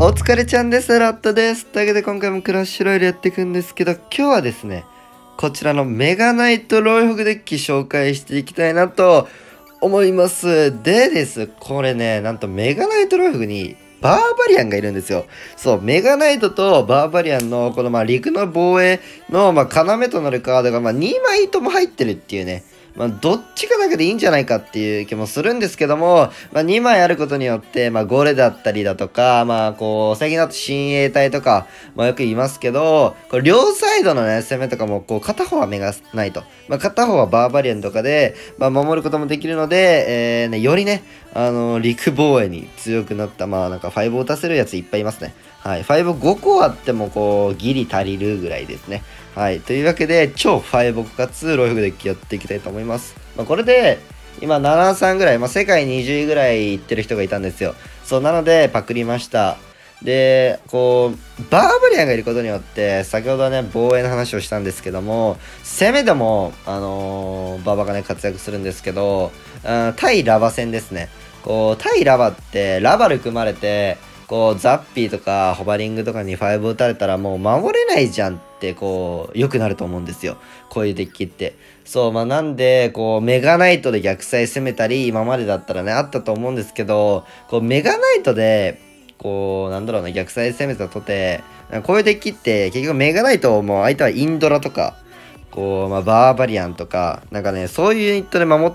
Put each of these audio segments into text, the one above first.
お疲れちゃんです。ラットです。というわけで今回もクラッシュロイヤルやっていくんですけど、今日はですね、こちらのメガナイトロイホグデッキ紹介していきたいなと思います。でです、これね、なんとメガナイトロイホグにバーバリアンがいるんですよ。そう、メガナイトとバーバリアンのこのまあ陸の防衛のま要となるカードがま2枚とも入ってるっていうね。まあ、どっちかだけでいいんじゃないかっていう気もするんですけども、まあ、2枚あることによって、まあ、ゴレだったりだとか、まあ、こう、最近だと親衛隊とか、まあ、よく言いますけど、これ両サイドのね、攻めとかも、こう、片方は目がないと。まあ、片方はバーバリアンとかで、まあ、守ることもできるので、えー、ね、よりね、あの陸防衛に強くなった、まあ、なんか5を打たせるやついっぱいいますね。はい。5-5個あっても、こう、ギリ足りるぐらいですね。はい。というわけで、超5かつロイフデッキやっていきたいと思います。まあ、これで、今73ぐらい、まあ、世界20位ぐらいいってる人がいたんですよ。そう、なので、パクりました。で、こう、バーバリアンがいることによって、先ほどね、防衛の話をしたんですけども、攻めでも、あのー、馬場がね、活躍するんですけど、うん、対ラバ戦ですね。こう、対ラバって、ラバル組まれて、こう、ザッピーとか、ホバリングとかに5打たれたらもう守れないじゃんって、こう、良くなると思うんですよ。こういうデッキって。そう、まあなんで、こう、メガナイトで逆サイ攻めたり、今までだったらね、あったと思うんですけど、こう、メガナイトで、こう、なんだろうな、逆サイ攻めたとて、こういうデッキって、結局メガナイトもう相手はインドラとか、こう、まあ、バーバリアンとか、なんかね、そういうユニットで守っ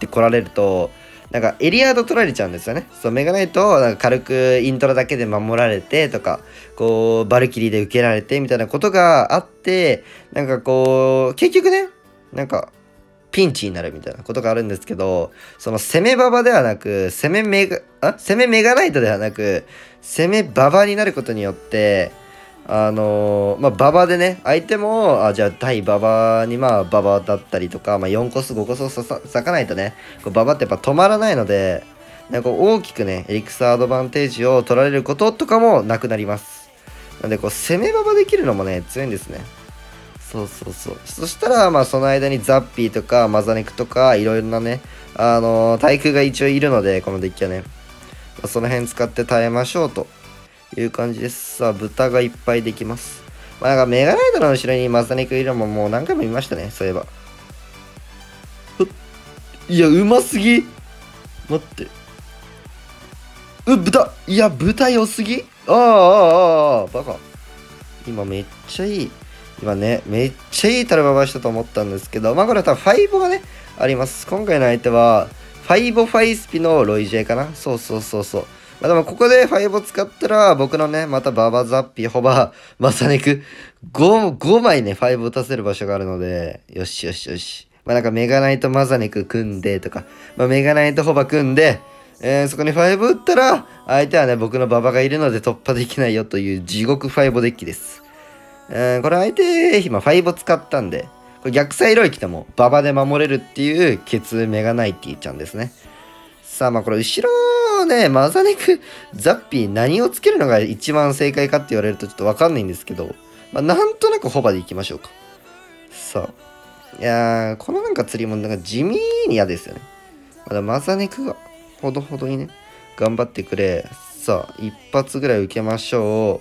てこられると、なんかエリアード取られちゃうんですよね。そう、メガナイトをなんか軽くイントラだけで守られてとか、こう、バルキリーで受けられてみたいなことがあって、なんかこう、結局ね、なんか、ピンチになるみたいなことがあるんですけど、その攻めババではなく、攻めメガ、あ攻めメガナイトではなく、攻めババになることによって、あのー、まあ、ババでね、相手も、あ、じゃあ、対ババに、まあ、ババだったりとか、まあ、4コス、5コスを咲かないとね、こうババってやっぱ止まらないので、なんか大きくね、エリクサーアドバンテージを取られることとかもなくなります。なんで、こう、攻めババできるのもね、強いんですね。そうそうそう。そしたら、まあ、その間にザッピーとか、マザネクとか、いろいろなね、あのー、対空が一応いるので、このデッキはね、その辺使って耐えましょうと。いう感じです。さあ、豚がいっぱいできます。まあ、なんかメガナイトの後ろにマザネクいるのももう何回も見ましたね、そういえば。いや、うますぎ待って。う、豚いや、豚良すぎああ、ああ、ああ、バカ。今めっちゃいい。今ね、めっちゃいいタルババしたと思ったんですけど、まあこれは多分ファイボがね、あります。今回の相手は、ファイボファイスピのロイジェかなそうそうそうそう。まあ、でもここでファイボ使ったら、僕のね、またババザッピ、ホバ、マサネク、5、5枚ね、ファイボ打たせる場所があるので、よしよしよし。まあなんかメガナイトマザネク組んでとか、まあメガナイトホバ組んで、えー、そこにファイボ打ったら、相手はね、僕のババがいるので突破できないよという地獄ファイボデッキです。えー、これ相手、今ファイボ使ったんで、これ逆サイロイ来てもババで守れるっていうケツメガナイティちゃんですね。さあ、まあこれ後ろね、マザネク、ザッピー何をつけるのが一番正解かって言われるとちょっとわかんないんですけど、まあなんとなくホバでいきましょうか。さあ。いやー、このなんか釣りもなんか地味に嫌ですよね。まだマザネクがほどほどにね、頑張ってくれ。さあ、一発ぐらい受けましょ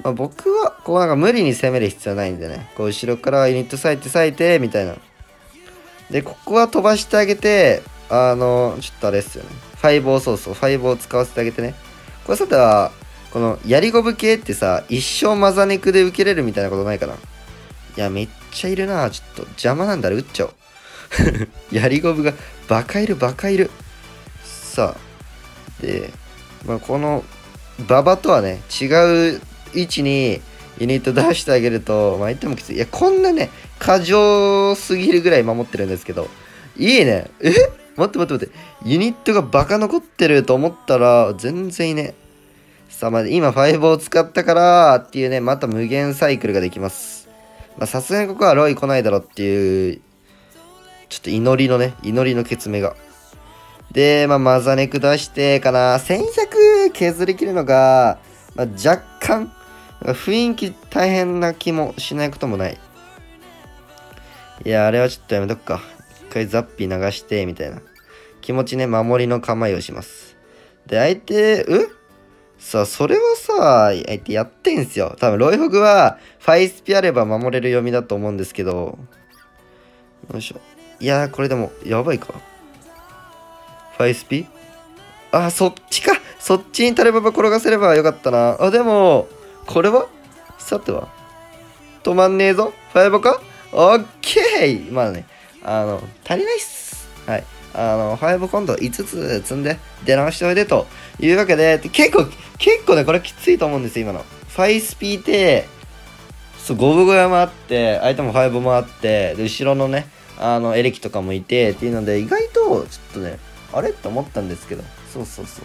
う。まあ、僕は、こうなんか無理に攻める必要ないんでね。こう後ろからユニット割いて割いて、みたいな。で、ここは飛ばしてあげて、あの、ちょっとあれっすよね。ファイボーそうそう、ファイボー使わせてあげてね。これさては、この、やりゴブ系ってさ、一生マザネクで受けれるみたいなことないかな？いや、めっちゃいるなちょっと邪魔なんだら撃っちゃおう。やりゴブが、バカいる、バカいる。さあ。で、まあ、この、馬場とはね、違う位置にユニット出してあげると、まあ、言ってもきつい。いや、こんなね、過剰すぎるぐらい守ってるんですけど、いいね。え？待って待って待って。ユニットがバカ残ってると思ったら、全然いいね。さあ、まあ、今5を使ったからっていうね、また無限サイクルができます。まあ、さすがにここはロイ来ないだろっていう、ちょっと祈りのね、祈りのケツメが。で、まあ、マザネク出してかな。1100削り切るのが、まあ、若干、雰囲気大変な気もしないこともない。いや、あれはちょっとやめとくか。一回ザッピー流して、みたいな。気持ちね、守りの構えをします。で、相手、う？さあ、それはさ、相手やってんすよ。多分、ロイホグは、ファイスピあれば守れる読みだと思うんですけど。よいしょ。いやー、これでも、やばいか。ファイスピ？あ、そっちか。そっちにタレババ転がせればよかったな。あ、でも、これは？さては？止まんねえぞ。ファイボか？オッケーまあね、あの、足りないっす。はい。あの、ファイブ今度5つ積んで出直しておいでというわけで、結構、結構ね、これきついと思うんですよ、今の。ファイスピーで、そう、ゴブゴヤもあって、相手もファイブもあって、で、後ろのね、あの、エレキとかもいて、っていうので、意外と、ちょっとね、あれって思ったんですけど、そうそうそう。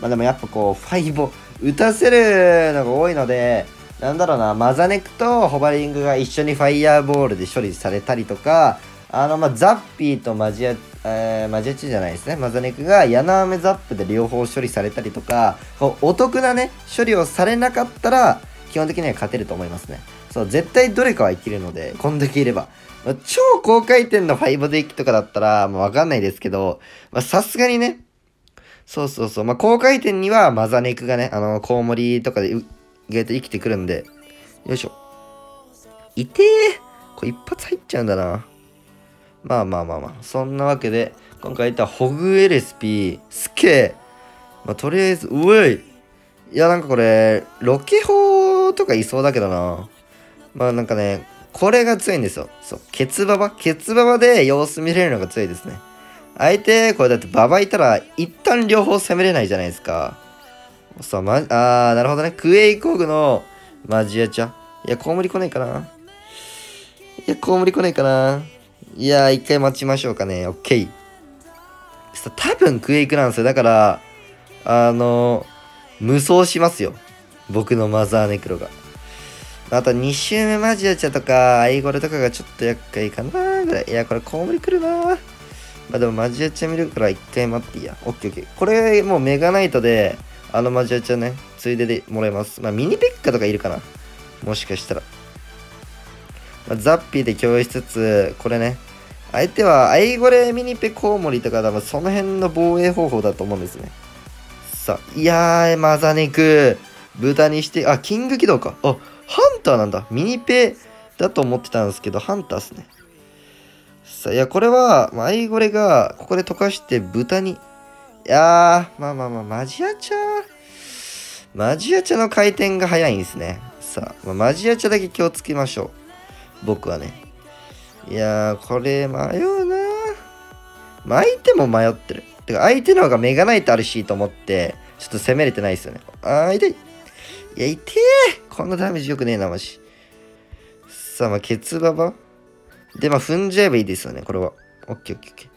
まあでもやっぱこう、ファイブを打たせるのが多いので、なんだろうな、マザネクとホバリングが一緒にファイヤーボールで処理されたりとか、あの、まあ、ザッピーとマジア、えー、マジアチじゃないですね。マザネクがヤナアメザップで両方処理されたりとか、こうお得なね、処理をされなかったら、基本的には勝てると思いますね。そう、絶対どれかはいけるので、こんだけいれば。まあ、超高回転の5デッキとかだったら、もうわかんないですけど、まさすがにね、そうそうそう、まあ、高回転にはマザネクがね、あの、コウモリとかで意外と生きてくるんで、よいしょ。いてーこれ一発入っちゃうんだな。まあまあまあまあ、そんなわけで、今回言ったホグ LSP、すっげえ。まあ、とりあえず、うえい。いや、なんかこれ、ロケ砲とかいそうだけどな。まあなんかね、これが強いんですよ。そう。ケツババ？ケツババで様子見れるのが強いですね。相手、これだってババいたら、一旦両方攻めれないじゃないですか。さあ、ま、あー、なるほどね。クエイコーグのマジアチャ？いや、コウモリ来ないかな？いや、コウモリ来ないかな？いやー、一回待ちましょうかね。オッケー。多分クエイクなんですよ。だから、あのー、無双しますよ。僕のマザーネクロが。あと2周目マジアチャとか、アイゴレとかがちょっと厄介かなぐらい。いや、これコウモリ来るなまあでもマジアチャ見るから一回待っていいや。オッケーオッケー。これもうメガナイトで、あのマジアチャね、ついででもらえます。まあミニペッカとかいるかなもしかしたら。まあ、ザッピーで共有しつつ、これね、相手はアイゴレミニペコウモリとか多分その辺の防衛方法だと思うんですね。さあ、いやー、マザネク、豚にして、あ、キング起動か。あ、ハンターなんだ。ミニペだと思ってたんですけど、ハンターっすね。さあ、いや、これは、まあ、アイゴレが、ここで溶かして豚に、いやー、まあまあまあ、マジアチャマジアチャの回転が速いんですね。さあ、まあ、マジアチャだけ気をつけましょう。僕はね。いやー、これ迷うなまあ、相手も迷ってる。てか、相手の方がメガナイトあるしと思って、ちょっと攻めれてないですよね。あー、痛い。いや、痛えこんなダメージよくねえな、マジ。さあ、まあ、ケツババで、まあ、踏んじゃえばいいですよね、これは。オッケーオッケーオッケー。ま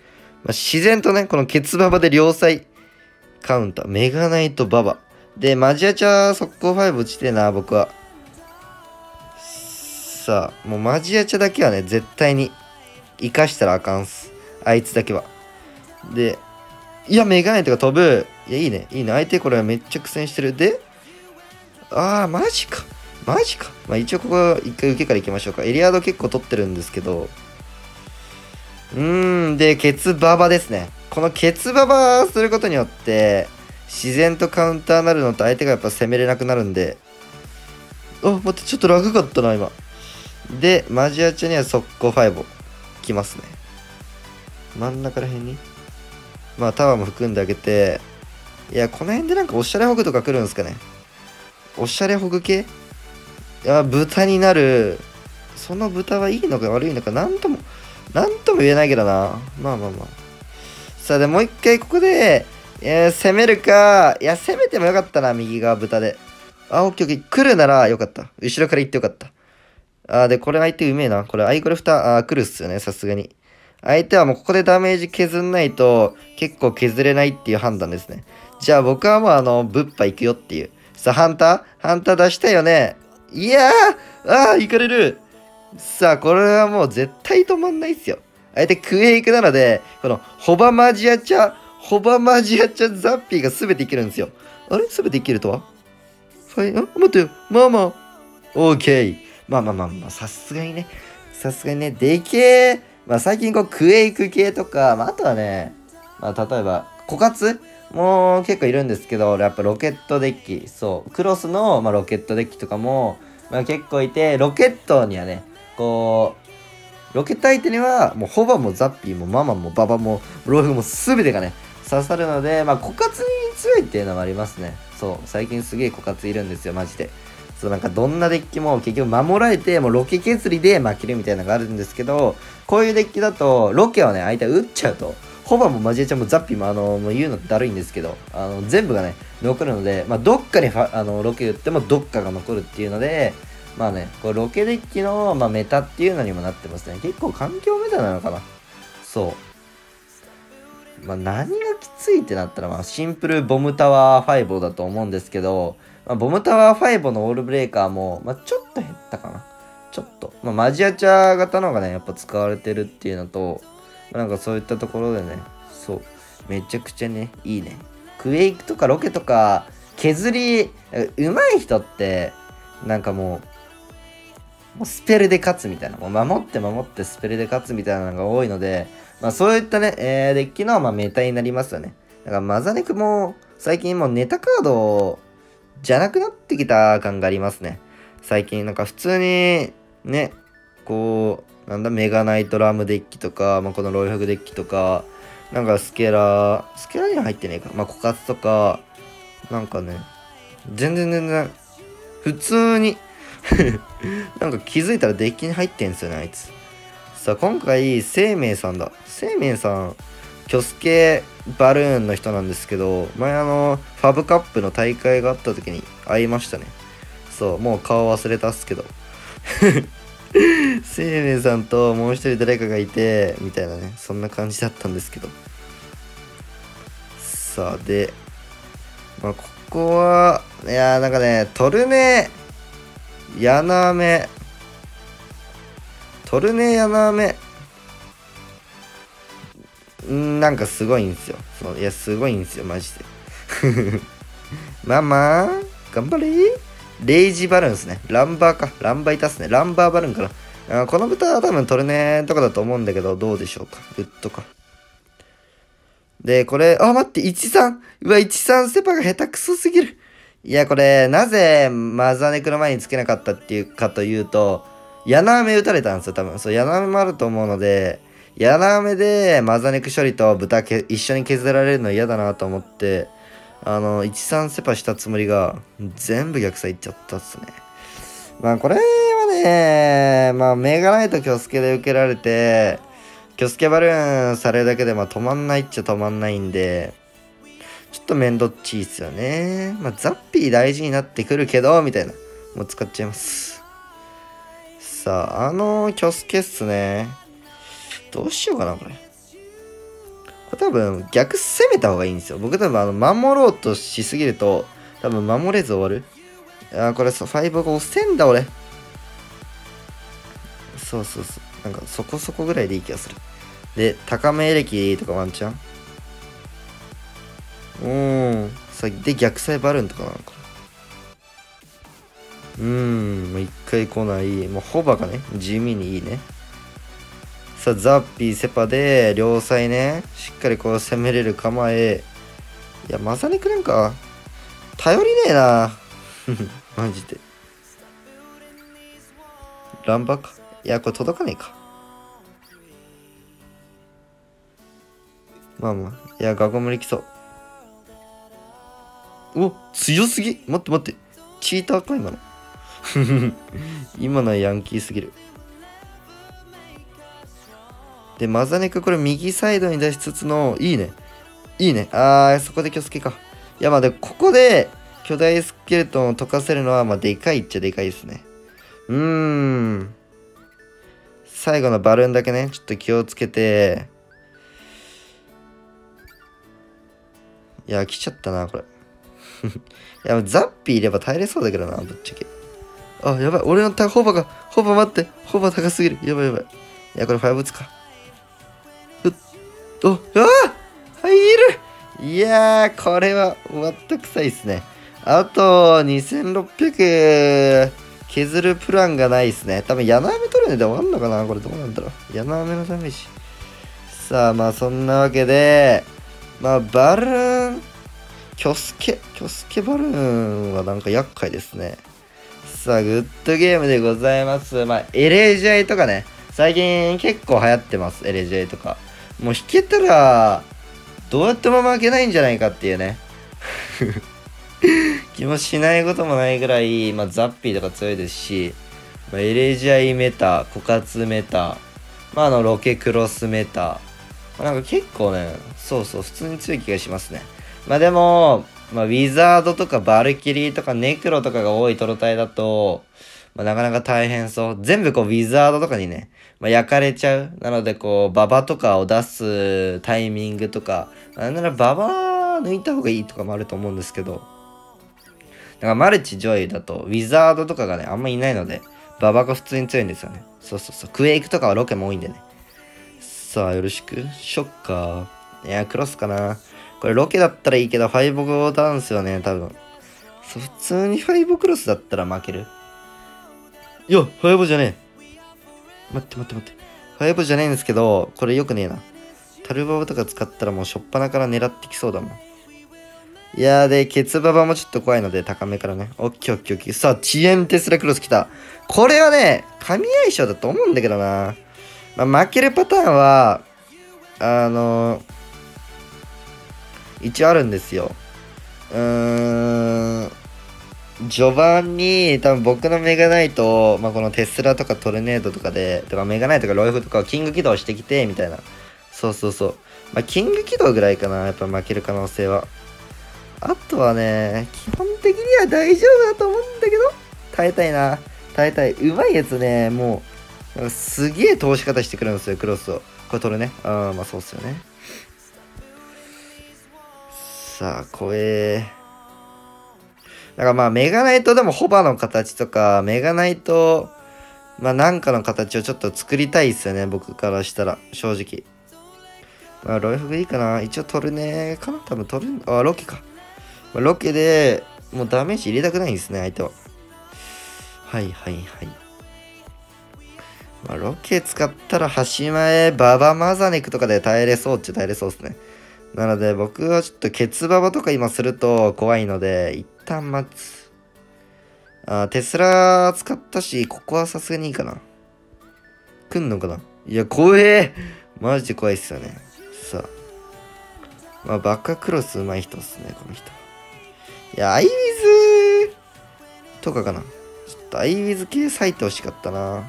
あ、自然とね、このケツババで両サイカウンター。メガナイトババ。で、マジアチャー速攻5落ちてえな、僕は。さ、もうマジアチャだけはね、絶対に生かしたらあかんす。あいつだけは。で、いや、メガネとか飛ぶ。いや、いいね。いいね。相手これはめっちゃ苦戦してる。で、ああ、マジか。マジか。まあ一応ここ一回受けから行きましょうか。エリアード結構取ってるんですけど。うーん、で、ケツババですね。このケツババすることによって、自然とカウンターになるのと相手がやっぱ攻めれなくなるんで。あ、待って、ちょっとラグかったな、今。で、マジアチャには速攻5来ますね。真ん中ら辺に？まあ、タワーも含んであげて、いや、この辺でなんかおしゃれホグとか来るんですかね。おしゃれホグ系？いや、豚になる。その豚はいいのか悪いのか、なんとも、なんとも言えないけどな。まあまあまあ。さあ、でもう一回ここで、いや、攻めるか。いや、攻めてもよかったな、右側豚で。あ、オッケーオッケー。来るならよかった。後ろから行ってよかった。あで、これ相手うめえな。これアイコレフター、あ来るっすよね、さすがに。相手はもうここでダメージ削んないと結構削れないっていう判断ですね。じゃあ僕はもうあの、ぶっぱ行くよっていう。さあ、ハンター？ハンター出したよね。いやーああ、行かれる。さあ、これはもう絶対止まんないっすよ。相手クエイクなので、このホバマジアチャ、ホバマジアチャザッピーが全ていけるんですよ。あれ？全ていけるとは？はい、あ、待ってよ。まあまあ。オーケー。まあまあまあまあ、さすがにね。さすがにね、でけえ。まあ最近こう、クエイク系とか、まああとはね、まあ例えば、枯渇？もう結構いるんですけど、やっぱロケットデッキ、そう、クロスの、まあ、ロケットデッキとかも、まあ、結構いて、ロケットにはね、こう、ロケット相手には、もうホバもザッピーもママもババもローフも全てがね、刺さるので、まあ、枯渇に強いっていうのもありますね。そう、最近すげえ枯渇いるんですよ、マジで。そう、なんかどんなデッキも結局守られて、もうロケ削りで負けるみたいなのがあるんですけど、こういうデッキだと、ロケをね、相手打っちゃうと、ホバもマジエちゃんもザッピーもあの、もう言うのだるいんですけど、あの、全部がね、残るので、まあ、どっかにあのロケ打ってもどっかが残るっていうので、まあね、こうロケデッキの、まあ、メタっていうのにもなってますね。結構環境メタなのかな。そう。まあ、何がきついってなったら、まあ、シンプルボムタワー5だと思うんですけど、まあ、ボムタワー5のオールブレーカーも、まあ、ちょっと減ったかな。ちょっと。まあ、マジアチャー型の方がね、やっぱ使われてるっていうのと、なんかそういったところでね、そう、めちゃくちゃね、いいね。クエイクとかロケとか、削り、上手い人って、なんかもう、もうスペルで勝つみたいな、もう守って守ってスペルで勝つみたいなのが多いので、まあそういったね、えー、デッキの、まあ、メタになりますよね。だからマザネクも最近もうネタカードをじゃなくなってきた感がありますね。最近なんか普通にね、こう、なんだ、メガナイトラムデッキとか、まあ、このロイフグデッキとか、なんかスケラー、スケラーには入ってねえか。まあ、枯渇とか、なんかね、全然全然、普通に なんか気づいたらデッキに入ってんすよね、あいつ。さあ、今回、生命さんだ。生命さん、キョスケバルーンの人なんですけど、前あの、ファブカップの大会があった時に会いましたね。そう、もう顔忘れたっすけど。生命さんともう一人誰かがいて、みたいなね、そんな感じだったんですけど。さあ、で、まあ、ここは、いやーなんかね、トルネ、ヤナメ、トルネヤナメ、なんかすごいんですよ。そういや、すごいんですよ、マジで。ママ頑張れレイジバルーンですね。ランバーか。ランバーいたっすね。ランバーバルーンかな。あこの豚は多分トルネとかだと思うんだけど、どうでしょうか。ウッドか。で、これ、あ、待って、13。うわ、13セパが下手くそすぎる。いや、これ、なぜマザネクの前につけなかったっていうかというと、ヤナアメ打たれたんですよ、多分。そう、ヤナアメもあると思うので、ヤナアメでマザネク処理と豚け一緒に削られるの嫌だなと思って、あの、13セパしたつもりが、全部逆サイっちゃったっすね。まあ、これはね、まあ、メガナイトキョスケで受けられて、キョスケバルーンされるだけで、まあ、止まんないっちゃ止まんないんで、ちょっと面倒っちいっすよね。まあ、ザッピー大事になってくるけど、みたいな。もう使っちゃいます。さあ、あのキョスケっすね。どうしようかな、これ。これ多分逆攻めた方がいいんですよ。僕多分あの守ろうとしすぎると多分守れず終わる。あ、これさ、5が押せんだ俺。そうそうそう。なんかそこそこぐらいでいい気がする。で、高めエレキとかワンチャンうん。さで、逆サイバルーンとかなのかなうん。もう一回来ない。もうホバがね、地味にいいね。さあ、ザッピー、セパで、両サイね、しっかりこう攻めれる構え。いや、まさにくれんか。頼りねえな。マジで。ランバか。いや、これ届かねえか。まあまあ。いや、ガゴムリきそう。お強すぎ待って待って。チーターか、今の。今のはヤンキーすぎる。で、マザネクこれ右サイドに出しつつの、いいね。いいね。あー、そこで気をつけか。いや、まあで、ここで巨大スケルトンを溶かせるのは、まあでかいっちゃでかいですね。うーん。最後のバルーンだけね、ちょっと気をつけて。いや、来ちゃったな、これ。いや、ザッピーいれば耐えれそうだけどな、ぶっちゃけ。あ、やばい。俺のホバが、ホバ待って。ホバ高すぎる。やばいやばい。いや、これ5打つか。お、あ入るいやー、これは終わったくさいっすね。あと、2600削るプランがないっすね。多分、柳雨取るねで終わんのかな？これどうなんだろう。柳雨のダメージ。さあ、まあ、そんなわけで、まあ、バルーン、キョスケ、キョスケバルーンはなんか厄介ですね。さあ、グッドゲームでございます。まあ、エレジャイとかね、最近結構流行ってます、エレジャイとか。もう弾けたら、どうやっても負けないんじゃないかっていうね。気もしないこともないぐらい、まあ、ザッピーとか強いですし、まあ、エレジャイメタ、枯渇メタ、まあ、あの、ロケクロスメタ、まあ、なんか結構ね、そうそう、普通に強い気がしますね。まあでも、まあ、ウィザードとかバルキリーとかネクロとかが多いトロタイだと、まあ、なかなか大変そう。全部こう、ウィザードとかにね、まあ、焼かれちゃう。なので、こう、ババとかを出すタイミングとか、なんならババ抜いた方がいいとかもあると思うんですけど、だからマルチ上位だと、ウィザードとかがね、あんまいないので、ババが普通に強いんですよね。そうそうそう。クエイクとかはロケも多いんでね。さあ、よろしく。ショッカー。いや、クロスかな。これロケだったらいいけど、ファイボダウンすよね、多分。そう、普通にファイボクロスだったら負ける。いや、ファイボじゃねえ。待って待って待って。ファイボじゃないんですけど、これよくねえな。タルババとか使ったらもうしょっぱなから狙ってきそうだもん。いやーで、ケツババもちょっと怖いので、高めからね。オッケーオッケーオッケー。さあ、遅延テスラクロス来た。これはね、神相性だと思うんだけどな。まあ、負けるパターンは、あのー一応あるんですよ。うーん、序盤に多分僕のメガナイト、まあ、このテスラとかトルネードとかで、とかメガナイトとかロイフとかキング起動してきて、みたいな。そうそうそう。まあ、キング起動ぐらいかな、やっぱ負ける可能性は。あとはね、基本的には大丈夫だと思うんだけど、耐えたいな。耐えたい。うまいやつね、もう、すげえ通し方してくるんですよ、クロスを。これ取るね。ああ、まあそうっすよね。さあ、怖え。だからまあ、メガナイトでもホバの形とか、メガナイト、まあなんかの形をちょっと作りたいっすよね、僕からしたら、正直。まあ、ロイフがいいかな。一応取るねかな？多分取るあ、ロケか。まあ、ロケで、もうダメージ入れたくないんですね、相手は。はいはいはい。まあ、ロケ使ったら、端前、ババマザネクとかで耐えれそうっちゃ耐えれそうっすね。なので僕はちょっとケツババとか今すると怖いので、一旦待つ。あ、テスラ使ったし、ここはさすがにいいかな。来んのかないや、怖えマジで怖いっすよね。さあ。まあ、バッカクロス上手い人っすね、この人。いや、アイウィズとかかな。ちょっとアイウィズ系割いてほしかったな。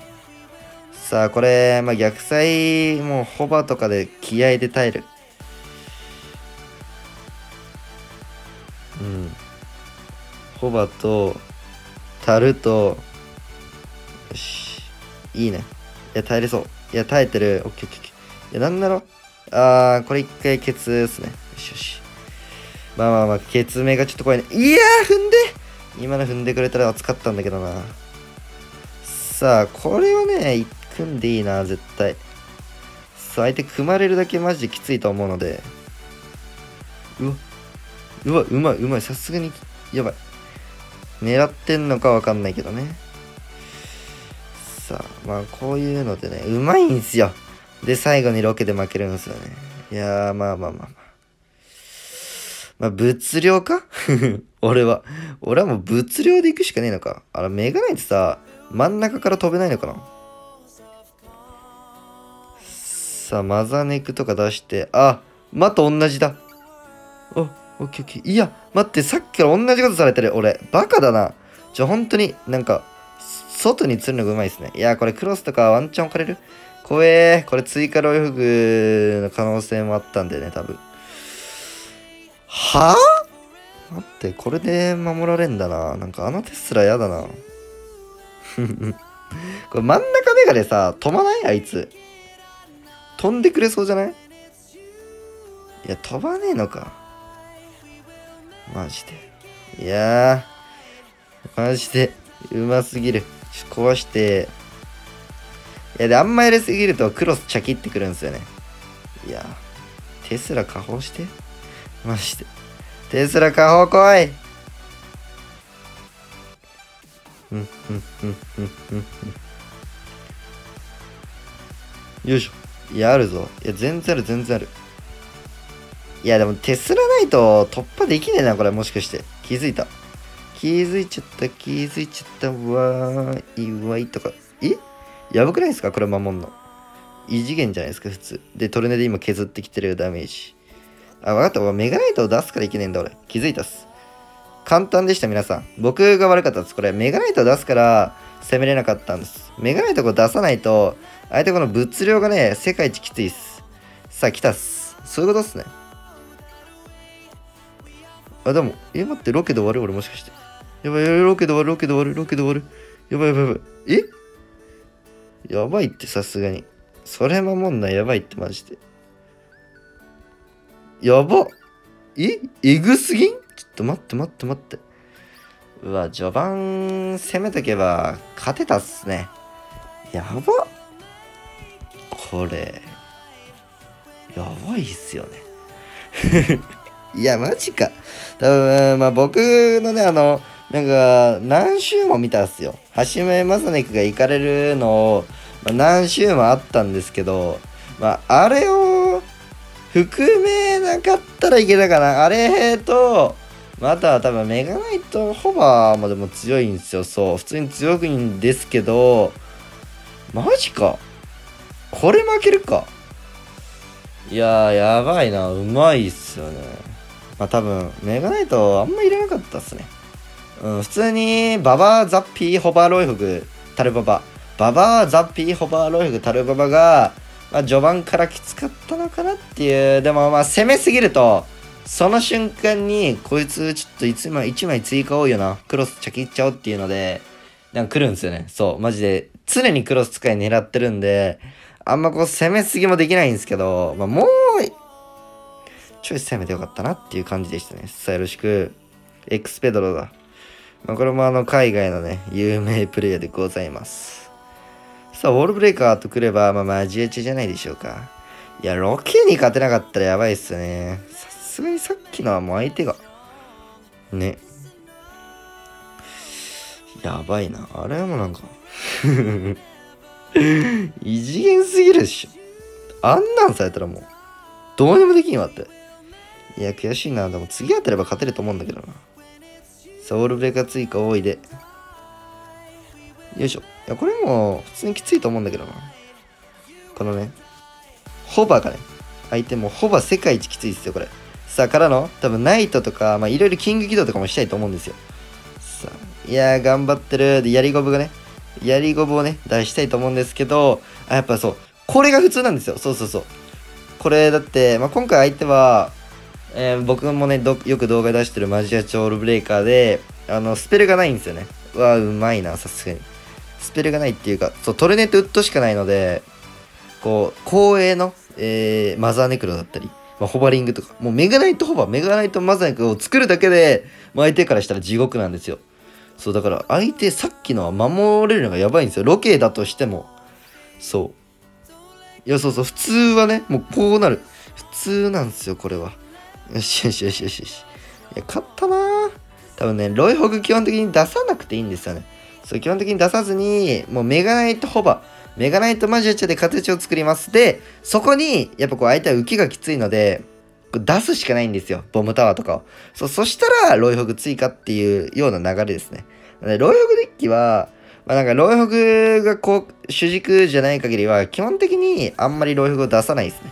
さあ、これ、まあ、逆サイ、もうホバとかで気合で耐える。うん。ホバと、タルと、よし。いいね。いや、耐えれそう。いや、耐えてる。オッケーオッケーオッケー。いや、なんだろあー、これ一回ケツですね。よしよし。まあまあまあ、ケツ目がちょっと怖いね。いやー、踏んで今の踏んでくれたら熱かったんだけどな。さあ、これはね、組んでいいな、絶対。さあ、相手組まれるだけマジできついと思うので。うわ、うわ、うまい、うまい。さすがに、やばい。狙ってんのかわかんないけどね。さあ、まあ、こういうのでね、うまいんすよ。で、最後にロケで負けるんですよね。いやー、まあまあまあまあ。まあ、物量か？俺は。俺はもう物量で行くしかねえのか。あれ、メガナイトさ、真ん中から飛べないのかな？さあ、マザネクとか出して、あ、また同じだ。あ、オッケーオッケー。いや、待って、さっきから同じことされてる。俺、バカだな。じゃ、本当になんか、外に釣るのがうまいですね。いや、これクロスとかワンチャン置かれる？怖えー。これ追加ロイフグの可能性もあったんでね、多分。はぁ待って、これで守られんだな。なんかあのテスラやだな。これ真ん中メガでさ、飛ばない？あいつ。飛んでくれそうじゃない？いや、飛ばねえのか。マジで。いやー、マジで、うますぎる。壊して、いや、で、あんまやりすぎるとクロスチャキってくるんですよね。いや、テスラ下方して？マジで。テスラ下方来いうん、うん、うん、うん、うん。よいしょ。いや、あるぞ。いや、全然ある、全然ある。いや、でもテスラないと突破できねえな、これもしかして。気づいた。気づいちゃった、気づいちゃった、わーい、わいとか。え？やばくないですか？これ守んの。異次元じゃないですか、普通。で、トルネで今削ってきてるダメージ。あ、わかった。メガナイトを出すからいけねえんだ、俺。気づいたっす。簡単でした、皆さん。僕が悪かったです。これ、メガナイトを出すから攻めれなかったんです。メガナイトを出さないと、相手この物量がね、世界一きついっす。さあ、来たっす。そういうことっすね。あ、でも、え、待って、ロケで終わる俺もしかして。やばい、やばい、ロケで終わる、ロケで終わる、ロケで終わる。やばい、やばい、やばい。え？やばいってさすがに。それ守んない、やばいってマジで。やばえ？えぐすぎん？ちょっと待って待って待って。うわ、序盤攻めとけば勝てたっすね。やばこれ。やばいっすよね。いや、マジか。多分、まあ僕のね、あの、なんか、何周も見たっすよ。橋目正ネが行かれるのを、まあ、何周もあったんですけど、まあ、あれを含めなかったらいけたかな。あれと、または多分メガナイトホバーもでも強いんですよ。そう。普通に強いんですけど、マジか。これ負けるか。いやー、やばいな。うまいっすよね。まあ多分、メガナイトあんま入れなかったっすね。うん、普通に、ババーザッピーホバーロイフグ、タルババ。ババーザッピーホバーロイフグ、タルババが、まあ序盤からきつかったのかなっていう。でもまあ攻めすぎると、その瞬間に、こいつちょっと1枚、1枚追加多いよな。クロスチャキっちゃおうっていうので、なんか来るんですよね。そう、マジで。常にクロス使い狙ってるんで、あんまこう攻めすぎもできないんですけど、まあもうちょい攻めてよかったなっていう感じでしたね。さあよろしく。エクスペドロだ。まあ、これもあの海外のね、有名プレイヤーでございます。さあ、ウォールブレイカーとくれば、まあ、マジエチじゃないでしょうか。いや、ロケに勝てなかったらやばいっすね。さすがにさっきのはもう相手が。ね。やばいな。あれはもうなんか 異次元すぎるでしょ。あんなんされたらもう、どうにもできんわって。いや、悔しいな。でも次当たれば勝てると思うんだけどな。ソウルブレーカ追加多いで。よいしょ。いや、これも普通にきついと思うんだけどな。このね、ホバがね、相手もホバ世界一きついですよ、これ。さあ、からの、多分ナイトとか、まあいろいろキング起動とかもしたいと思うんですよ。さあ、いやー、頑張ってる。で、やりゴブがね、やりゴブをね、出したいと思うんですけど、あ、やっぱそう、これが普通なんですよ。そうそうそう。これだって、まあ、今回相手は、えー、僕もねよく動画出してるマジアチョールブレーカーで、あの、スペルがないんですよね。うわ、うまいな、さすがに。スペルがないっていうか、そう、トルネとウッドしかないので、こう、光栄の、えー、マザーネクロだったり、まあ、ホバリングとか、もうメガナイトホバー、メガナイトマザーネクロを作るだけで、もう相手からしたら地獄なんですよ。そう、だから相手さっきのは守れるのがやばいんですよ。ロケだとしても。そう。いや、そうそう、普通はね、もうこうなる。普通なんですよ、これは。よしよしよしよしよし。いや、勝ったな多分ね、ロイホグ基本的に出さなくていいんですよね。そう、基本的に出さずに、もうメガナイトホバ、メガナイトマジュチャで形を作ります。で、そこに、やっぱこう相手は浮きがきついので、出すしかないんですよ。ボムタワーとかを。そ、そしたら、ロイホグ追加っていうような流れですね。ロイホグデッキは、まあなんか、ロイホグがこう、主軸じゃない限りは、基本的にあんまりロイホグを出さないですね。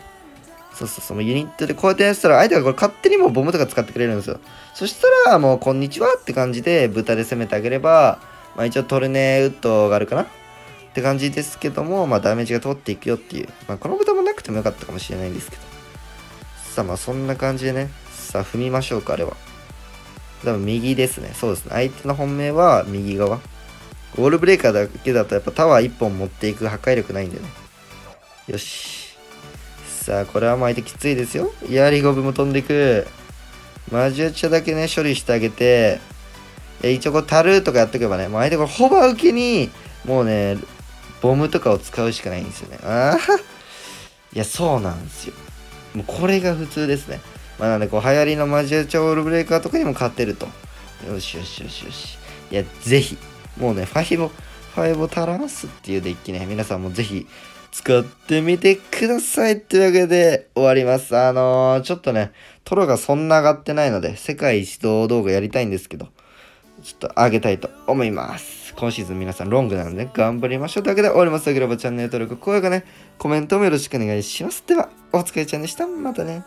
そうそうそう、ユニットでこうやってやってたら、相手がこれ勝手にもうボムとか使ってくれるんですよ。そしたら、もう、こんにちはって感じで、豚で攻めてあげれば、まあ一応トルネウッドがあるかなって感じですけども、まあダメージが通っていくよっていう。まあこの豚もなくてもよかったかもしれないんですけど。さあまあそんな感じでね、さあ踏みましょうか、あれは。多分右ですね。そうですね。相手の本命は右側。ウォールブレーカーだけだとやっぱタワー1本持っていく破壊力ないんでね。よし。さあ、これはもう相手きついですよ。イヤリゴブも飛んでく。マジュチャだけね、処理してあげて、一応こう、タルーとかやっとけばね、もう相手これ、ホバ受けに、もうね、ボムとかを使うしかないんですよね。ああいや、そうなんですよ。もうこれが普通ですね。まあ、なんで、こう、流行りのマジュチャオールブレーカーとかにも勝てると。よしよしよしよし。いや、ぜひ、もうね、ファイボ、ファイボタランスっていうデッキね、皆さんもぜひ、使ってみてください。というわけで終わります。あのー、ちょっとね、トロがそんな上がってないので、世界一動動画やりたいんですけど、ちょっと上げたいと思います。今シーズン皆さんロングなので頑張りましょう。というわけで終わります。よければチャンネル登録、高評価ね、コメントもよろしくお願いします。では、お疲れちゃんでした。またね。